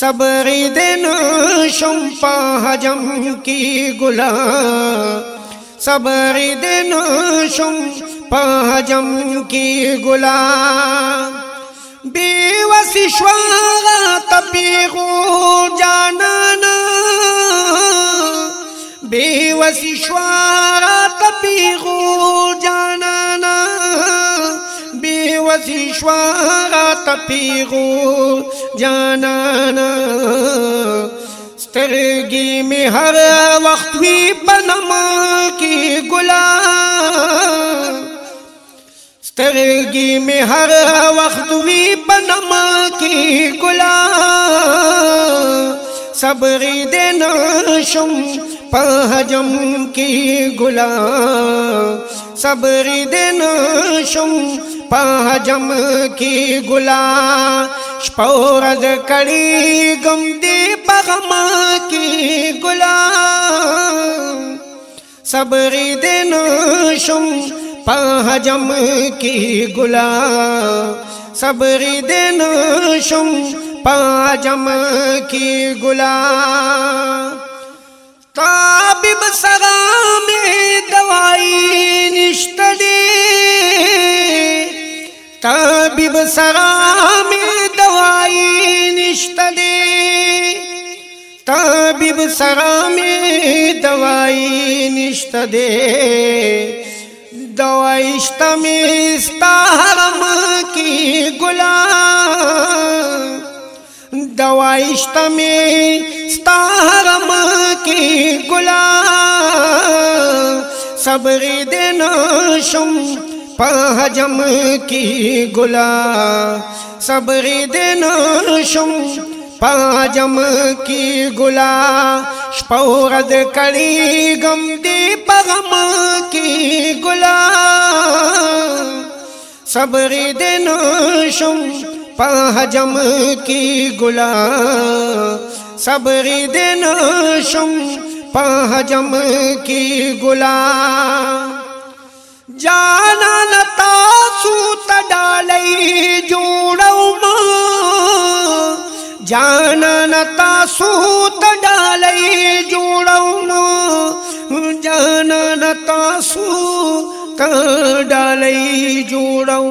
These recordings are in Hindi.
सबरी दिन शुम्पा हजम की गुला। सबरी दिन शुम्पा हजम की गुला। बेवसिश्वाला जाना जानाना। बेवसिश्वाला तपीगो बेवसीश्वरा तपीगो जानाना। स्तरगी में हर वक्त भी पनमा की गुला स्तरगी में हर वक्त भी पनमा की गुला सबरी देना शुम पहजम की गुला सबरी देना शुम पहजम की गुला स्पौरद कड़ी गम दे पगमा की गुला सबरी देना शुम पहजम की गुला सबरी देना शुम पाजम की गुला ताबिब सगा में दवाई ताबिब सगा में दवाई निश्तदे ताबिब सगा में दवाई निश्तदे दवाइश्त में स्तारम की गुला दवाइश्त में स्तारम की गुला सबरी दिन शुम पहजम की गुला सबरी दिन शुम पाजम की गुला स्पौरद कड़ी गम दे पगम की गुला। सबरी दिन शुम पहजम की गुला सबरी दिन शुम पहजम की गुला। जाना नता सूत डालई जोड़ऊ जाना नता सूत डालई जोड़ऊ जाना नता सूत डालई जोड़ऊ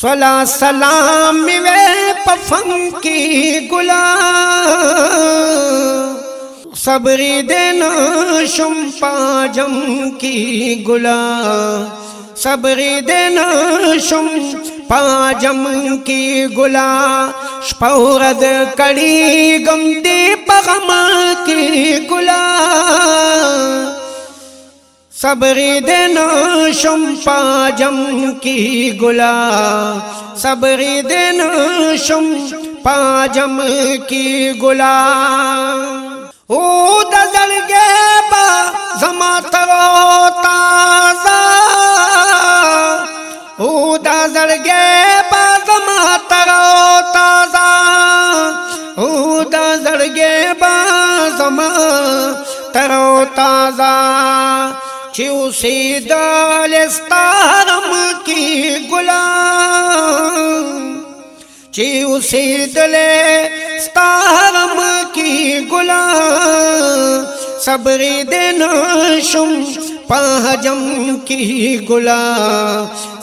सला सलाम वे पफम की गुला सबरी देना शुम पाजम की गुला। सबरी देना शुम पाजम की गुला। स्पौरद कड़ी गमदे पगमा की गुला। सबरी देना शुम पाजम की गुला। सबरी देना शुम पाजम की गुला। दजल गे बा तरो ताज़ा। दजल गे बा, जमा तरो ताज़ा। दजल गे बा, जमा तरो ताज़ा। चिव सीदल स्तारम की गुलाम। चिव सीदले स्तारम की गुलाम, सबरी दिन शुम पहजम की गुला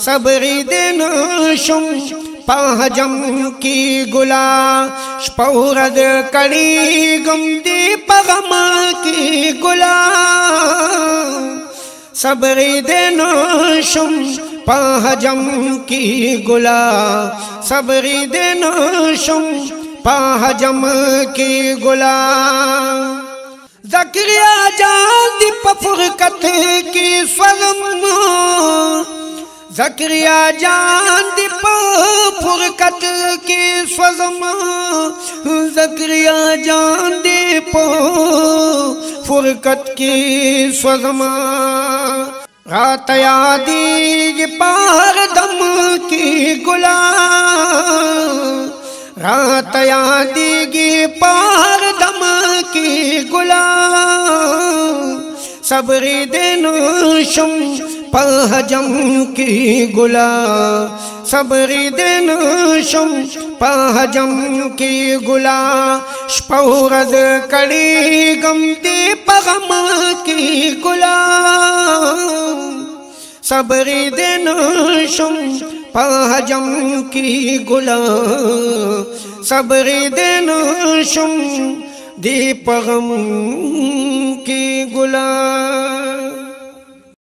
सबरी दिन शुम पहजम की गुला स्पौरद कड़ी गमदी पगमा की गुला सबरी दिन शुम पहजम की गुला सबरी दिन शुम पहजम की गुला जक्रिया जान दी पफुरकत की स्वगम जक्रिया जान दीप फुरकत की स्वजम जक्रिया जान दीप फुरकत की स्वजमा रातया दीज पार दम की गुला रातया दीगी पार दम की गुला सबरी दिन शुम पहजम की गुला सबरी दिन शुम पहजम की गुला पौरद कड़ी गम दे पगम की गुला सबरी दिन शुम पहजम की गुला। सबरे दिन शुम दीपगम की गुला।